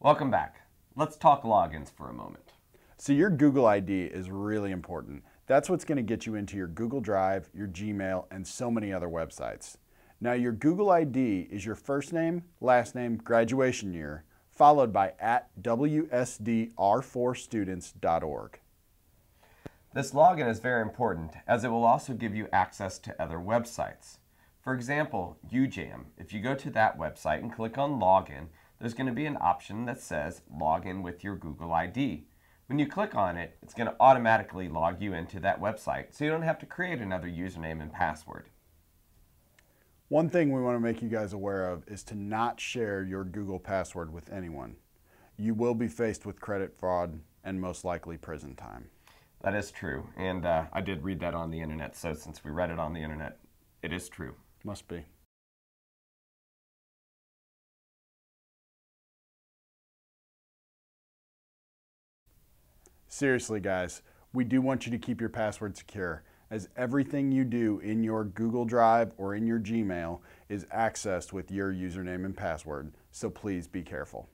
Welcome back. Let's talk logins for a moment. So your Google ID is really important. That's what's going to get you into your Google Drive, your Gmail, and so many other websites. Now your Google ID is your first name, last name, graduation year, followed by at wsdr4students.org. This login is very important as it will also give you access to other websites. For example, UJAM. If you go to that website and click on Login, there's going to be an option that says log in with your Google ID. When you click on it, it's going to automatically log you into that website, so you don't have to create another username and password. One thing we want to make you guys aware of is to not share your Google password with anyone. You will be faced with credit fraud and most likely prison time. That is true, and uh, I did read that on the internet, so since we read it on the internet, it is true. Must be. Seriously, guys, we do want you to keep your password secure as everything you do in your Google Drive or in your Gmail is accessed with your username and password, so please be careful.